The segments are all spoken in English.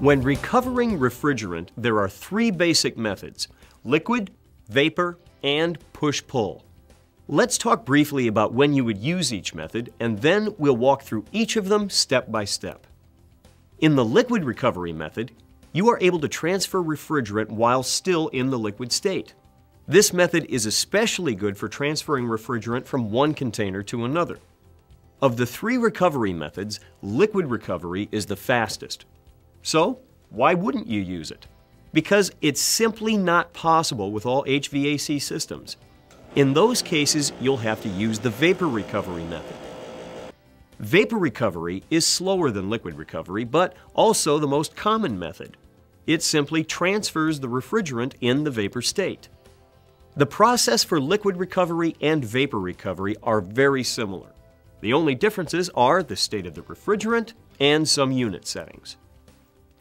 When recovering refrigerant, there are three basic methods liquid, vapor, and push pull. Let's talk briefly about when you would use each method, and then we'll walk through each of them step by step. In the liquid recovery method, you are able to transfer refrigerant while still in the liquid state. This method is especially good for transferring refrigerant from one container to another. Of the three recovery methods, liquid recovery is the fastest. So, why wouldn't you use it? Because it's simply not possible with all HVAC systems. In those cases, you'll have to use the vapor recovery method. Vapor recovery is slower than liquid recovery, but also the most common method. It simply transfers the refrigerant in the vapor state. The process for liquid recovery and vapor recovery are very similar. The only differences are the state of the refrigerant and some unit settings.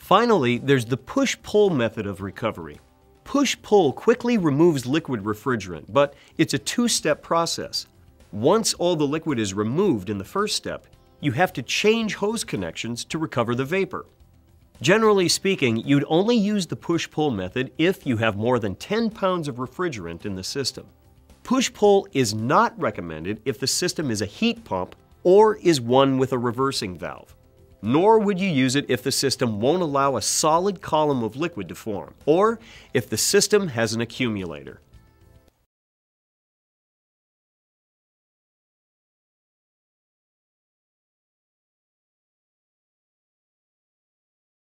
Finally, there's the push-pull method of recovery. Push-pull quickly removes liquid refrigerant, but it's a two-step process. Once all the liquid is removed in the first step, you have to change hose connections to recover the vapor. Generally speaking, you'd only use the push-pull method if you have more than 10 pounds of refrigerant in the system. Push-pull is not recommended if the system is a heat pump or is one with a reversing valve. Nor would you use it if the system won't allow a solid column of liquid to form, or if the system has an accumulator.